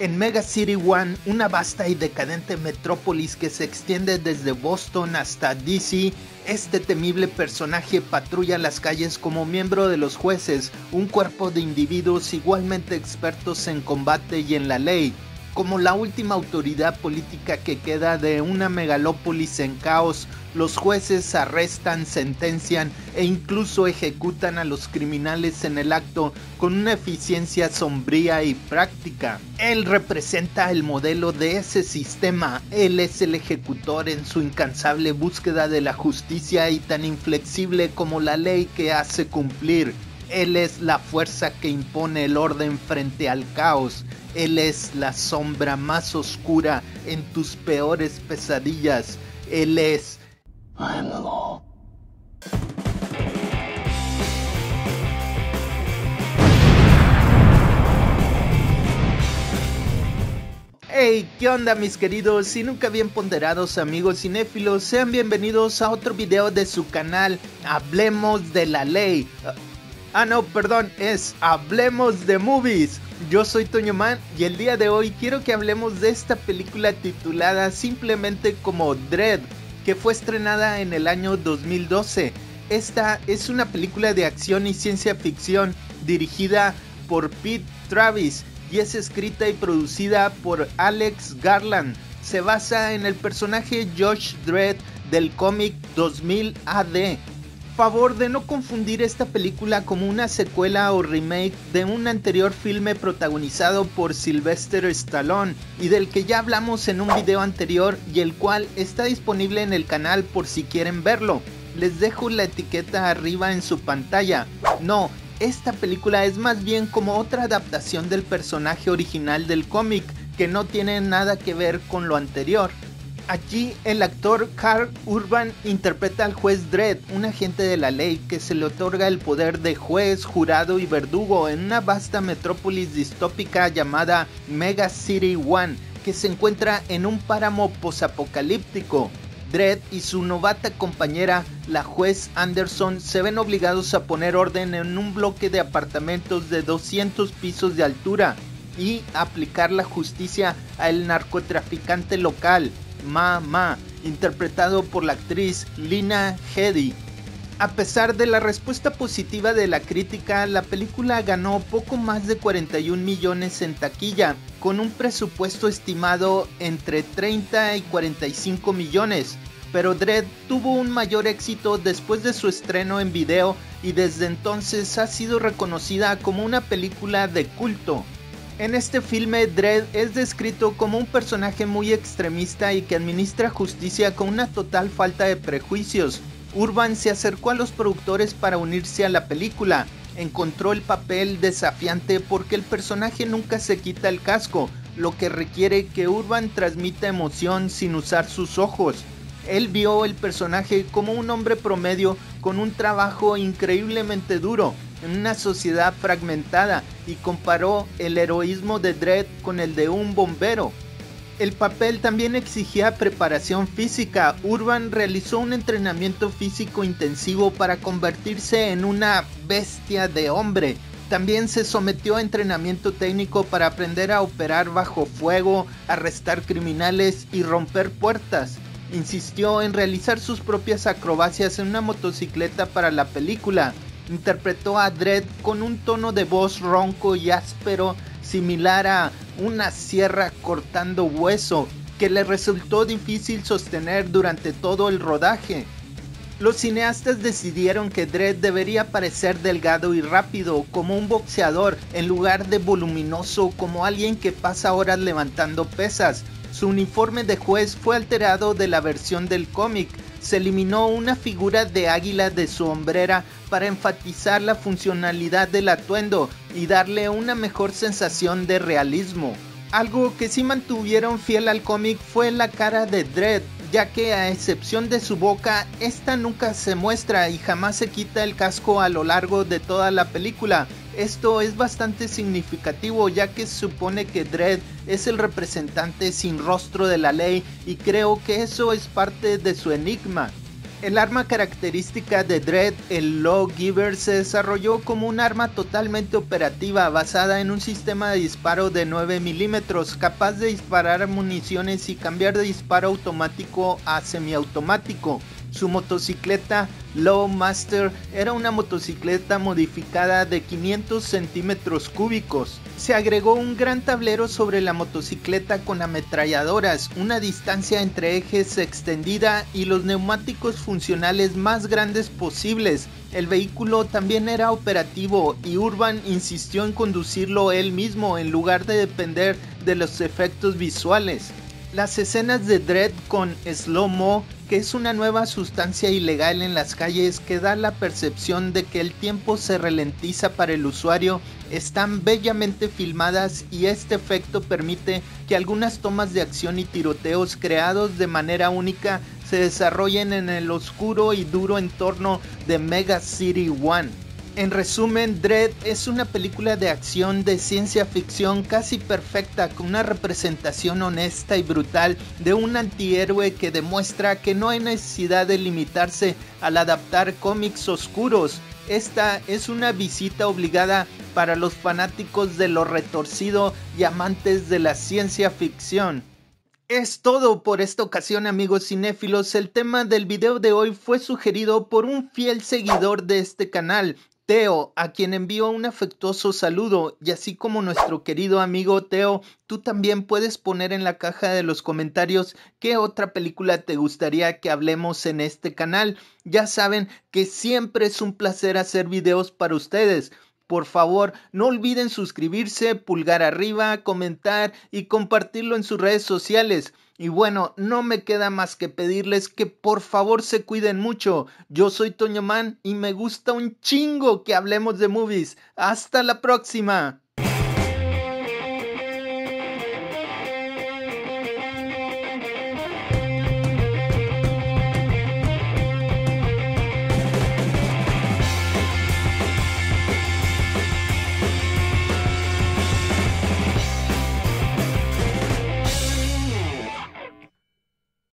En Mega City One, una vasta y decadente metrópolis que se extiende desde Boston hasta DC, este temible personaje patrulla las calles como miembro de los jueces, un cuerpo de individuos igualmente expertos en combate y en la ley, como la última autoridad política que queda de una megalópolis en caos, los jueces arrestan, sentencian e incluso ejecutan a los criminales en el acto con una eficiencia sombría y práctica. Él representa el modelo de ese sistema, él es el ejecutor en su incansable búsqueda de la justicia y tan inflexible como la ley que hace cumplir. Él es la fuerza que impone el orden frente al caos. Él es la sombra más oscura en tus peores pesadillas. Él es... Hey, ¿qué onda mis queridos y nunca bien ponderados amigos cinéfilos? Sean bienvenidos a otro video de su canal Hablemos de la Ley. Ah, no, perdón, es Hablemos de Movies. Yo soy Toño Man y el día de hoy quiero que hablemos de esta película titulada simplemente como Dread, que fue estrenada en el año 2012. Esta es una película de acción y ciencia ficción dirigida por Pete Travis y es escrita y producida por Alex Garland. Se basa en el personaje Josh Dredd del cómic 2000 AD favor de no confundir esta película como una secuela o remake de un anterior filme protagonizado por Sylvester Stallone y del que ya hablamos en un video anterior y el cual está disponible en el canal por si quieren verlo. Les dejo la etiqueta arriba en su pantalla. No, esta película es más bien como otra adaptación del personaje original del cómic que no tiene nada que ver con lo anterior. Aquí el actor Carl Urban interpreta al juez Dredd, un agente de la ley que se le otorga el poder de juez, jurado y verdugo en una vasta metrópolis distópica llamada Mega City One, que se encuentra en un páramo posapocalíptico. Dredd y su novata compañera, la juez Anderson, se ven obligados a poner orden en un bloque de apartamentos de 200 pisos de altura y aplicar la justicia al narcotraficante local, Ma Ma, interpretado por la actriz Lina Headey. A pesar de la respuesta positiva de la crítica, la película ganó poco más de 41 millones en taquilla, con un presupuesto estimado entre 30 y 45 millones. Pero Dredd tuvo un mayor éxito después de su estreno en video y desde entonces ha sido reconocida como una película de culto. En este filme, Dredd es descrito como un personaje muy extremista y que administra justicia con una total falta de prejuicios. Urban se acercó a los productores para unirse a la película. Encontró el papel desafiante porque el personaje nunca se quita el casco, lo que requiere que Urban transmita emoción sin usar sus ojos. Él vio el personaje como un hombre promedio con un trabajo increíblemente duro, en una sociedad fragmentada y comparó el heroísmo de Dredd con el de un bombero. El papel también exigía preparación física. Urban realizó un entrenamiento físico intensivo para convertirse en una bestia de hombre. También se sometió a entrenamiento técnico para aprender a operar bajo fuego, arrestar criminales y romper puertas. Insistió en realizar sus propias acrobacias en una motocicleta para la película interpretó a Dredd con un tono de voz ronco y áspero similar a una sierra cortando hueso que le resultó difícil sostener durante todo el rodaje. Los cineastas decidieron que Dredd debería parecer delgado y rápido como un boxeador en lugar de voluminoso como alguien que pasa horas levantando pesas. Su uniforme de juez fue alterado de la versión del cómic, se eliminó una figura de águila de su hombrera para enfatizar la funcionalidad del atuendo y darle una mejor sensación de realismo. Algo que sí mantuvieron fiel al cómic fue la cara de Dredd, ya que a excepción de su boca, esta nunca se muestra y jamás se quita el casco a lo largo de toda la película. Esto es bastante significativo ya que supone que Dredd es el representante sin rostro de la ley y creo que eso es parte de su enigma. El arma característica de Dread, el Lawgiver, se desarrolló como un arma totalmente operativa basada en un sistema de disparo de 9 milímetros, capaz de disparar municiones y cambiar de disparo automático a semiautomático. Su motocicleta Low Master era una motocicleta modificada de 500 centímetros cúbicos. Se agregó un gran tablero sobre la motocicleta con ametralladoras, una distancia entre ejes extendida y los neumáticos funcionales más grandes posibles. El vehículo también era operativo y Urban insistió en conducirlo él mismo en lugar de depender de los efectos visuales. Las escenas de Dread con slow-mo, que es una nueva sustancia ilegal en las calles que da la percepción de que el tiempo se ralentiza para el usuario, están bellamente filmadas y este efecto permite que algunas tomas de acción y tiroteos creados de manera única se desarrollen en el oscuro y duro entorno de Mega City One. En resumen, Dread es una película de acción de ciencia ficción casi perfecta con una representación honesta y brutal de un antihéroe que demuestra que no hay necesidad de limitarse al adaptar cómics oscuros. Esta es una visita obligada para los fanáticos de lo retorcido y amantes de la ciencia ficción. Es todo por esta ocasión amigos cinéfilos, el tema del video de hoy fue sugerido por un fiel seguidor de este canal, Teo, a quien envío un afectuoso saludo, y así como nuestro querido amigo Teo, tú también puedes poner en la caja de los comentarios qué otra película te gustaría que hablemos en este canal. Ya saben que siempre es un placer hacer videos para ustedes. Por favor, no olviden suscribirse, pulgar arriba, comentar y compartirlo en sus redes sociales. Y bueno, no me queda más que pedirles que por favor se cuiden mucho. Yo soy Toño Man y me gusta un chingo que hablemos de movies. Hasta la próxima.